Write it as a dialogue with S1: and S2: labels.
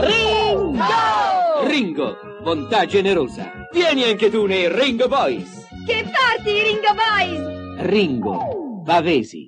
S1: Ringo!
S2: Ringo, bontà generosa. Vieni anche tu nei Ringo Boys.
S1: Che farti, Ringo Boys!
S2: Ringo, Pavesi.